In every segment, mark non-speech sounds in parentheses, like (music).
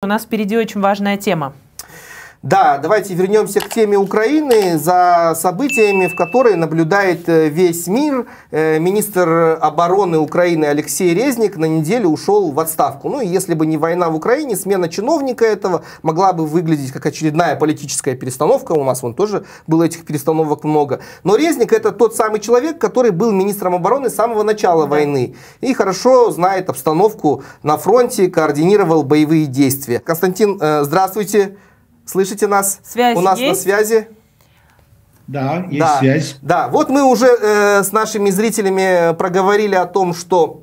У нас впереди очень важная тема. Да, давайте вернемся к теме Украины, за событиями, в которой наблюдает э, весь мир. Э, министр обороны Украины Алексей Резник на неделю ушел в отставку. Ну и если бы не война в Украине, смена чиновника этого могла бы выглядеть как очередная политическая перестановка. У нас вон тоже было этих перестановок много. Но Резник это тот самый человек, который был министром обороны с самого начала да. войны. И хорошо знает обстановку на фронте, координировал боевые действия. Константин, э, здравствуйте. Слышите нас? Связь У нас есть? на связи. Да, есть да, связь. Да, вот мы уже э, с нашими зрителями проговорили о том, что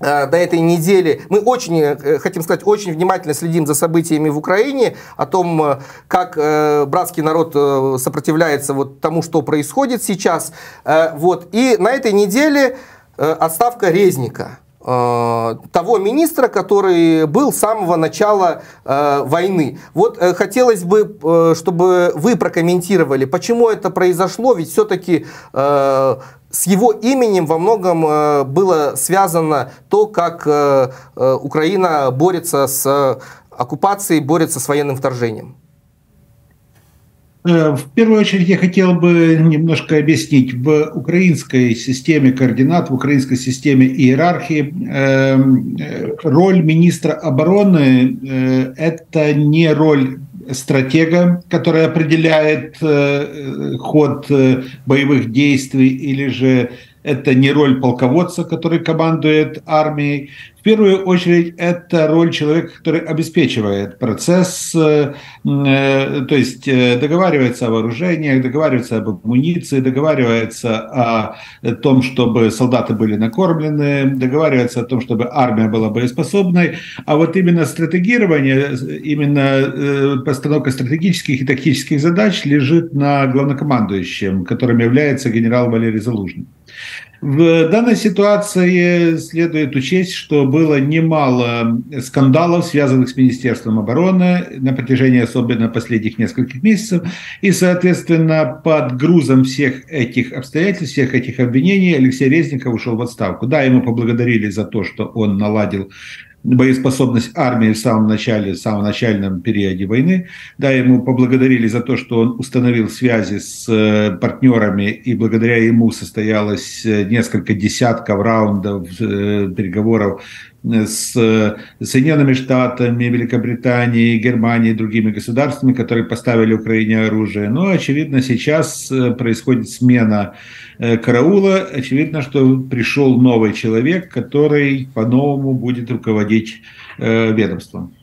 э, до этой недели мы очень, э, хотим сказать, очень внимательно следим за событиями в Украине, о том, э, как э, братский народ э, сопротивляется вот тому, что происходит сейчас. Э, вот. И на этой неделе э, отставка Резника. Э, того министра, который был с самого начала э, войны. Вот э, хотелось бы, э, чтобы вы прокомментировали, почему это произошло, ведь все-таки э, с его именем во многом э, было связано то, как Украина борется с оккупацией, борется с военным вторжением. Э, в первую очередь я хотел бы немножко объяснить. В украинской системе координат, в украинской системе иерархии эм, э, роль министра обороны э, – это не роль стратега, который определяет ход боевых действий или же это не роль полководца, который командует армией. В первую очередь, это роль человека, который обеспечивает процесс, э, э, то есть э, договаривается о вооружениях, договаривается об амуниции, договаривается о том, чтобы солдаты были накормлены, договаривается о том, чтобы армия была боеспособной. А вот именно стратегирование, именно постановка стратегических и тактических задач лежит на главнокомандующем, которым является генерал Валерий Залужный. В данной ситуации следует учесть, что было немало скандалов, связанных с Министерством обороны на протяжении особенно последних нескольких месяцев. И, соответственно, под грузом всех этих обстоятельств, всех этих обвинений Алексей Резников ушел в отставку. Да, ему поблагодарили за то, что он наладил боеспособность армии в самом начале, в самом начальном периоде войны. Да, ему поблагодарили за то, что он установил связи с э, партнерами, и благодаря ему состоялось э, несколько десятков раундов э, переговоров с Соединенными Штатами, Великобританией, Германией и другими государствами, которые поставили Украине оружие. Но, очевидно, сейчас происходит смена Э, караула, очевидно, что пришел новый человек, который по-новому будет руководить э, ведомством.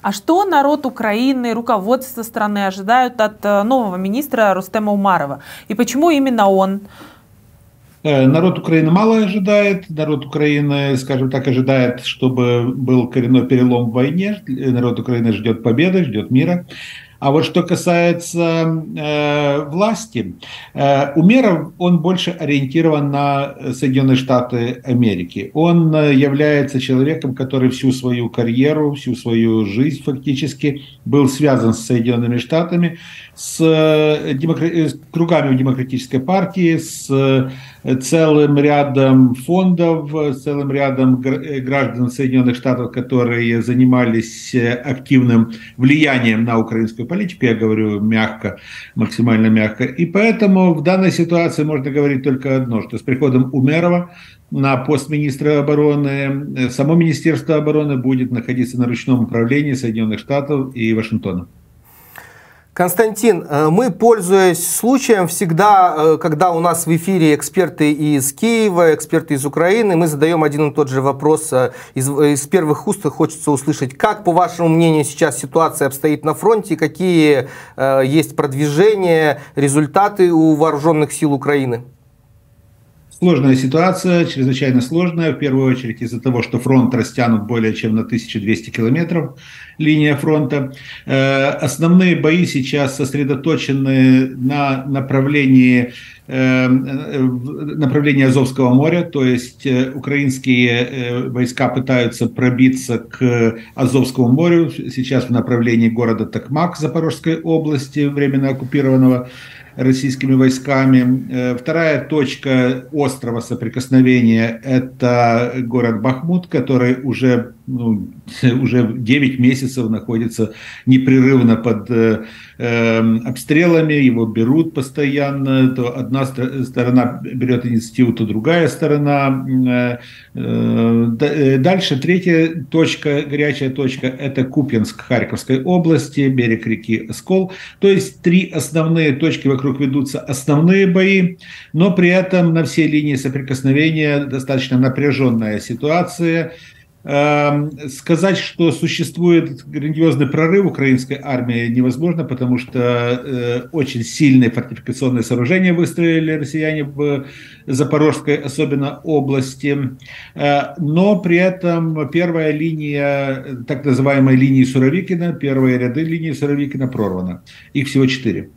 А что народ Украины, руководство страны ожидают от э, нового министра Рустема Умарова? И почему именно он? Народ Украины мало ожидает. Народ Украины, скажем так, ожидает, чтобы был коренной перелом в войне. Народ Украины ждет победы, ждет мира. А вот что касается э, власти, э, Умеров, он больше ориентирован на Соединенные Штаты Америки. Он э, является человеком, который всю свою карьеру, всю свою жизнь фактически был связан с Соединенными Штатами, с, э, демокра... Э, с кругами демократической партии, с целым рядом фондов, целым рядом граждан Соединенных Штатов, которые занимались активным влиянием на украинскую политику, я говорю мягко, максимально мягко. И поэтому в данной ситуации можно говорить только одно, что с приходом Умерова на пост министра обороны само Министерство обороны будет находиться на ручном управлении Соединенных Штатов и Вашингтона. Константин, э, мы, пользуясь случаем, всегда, э, когда у нас в эфире эксперты из Киева, эксперты из Украины, мы задаем один и тот же вопрос. Э, из, из первых уст хочется услышать, как, по вашему мнению, сейчас ситуация обстоит на фронте, какие э, есть продвижения, результаты у вооруженных сил Украины? Сложная ситуация, чрезвычайно сложная, в первую очередь из-за того, что фронт растянут более чем на 1200 километров, линия фронта. Э, основные бои сейчас сосредоточены на направлении э, направлении Азовского моря, то есть э, украинские войска пытаются пробиться к Азовскому морю, сейчас в направлении города Токмак Запорожской области, временно оккупированного российскими войсками. Э, вторая точка острова соприкосновения – это город Бахмут, который уже ну, (laughs) уже 9 месяцев находится непрерывно под э, э, обстрелами, его берут постоянно, то одна сторона берет инициативу, то другая сторона. Э, э, э, дальше третья точка, горячая точка, это Купинск Харьковской области, берег реки Оскол. То есть три основные точки вокруг ведутся основные бои, но при этом на всей линии соприкосновения достаточно напряженная ситуация. Эм, сказать, что существует грандиозный прорыв украинской армии невозможно, потому что э, очень сильные фортификационные сооружения выстроили россияне в Запорожской, особенно области. Э, но при этом первая линия, так называемая линии Суровикина, первые ряды линии Суровикина прорвана. Их всего четыре.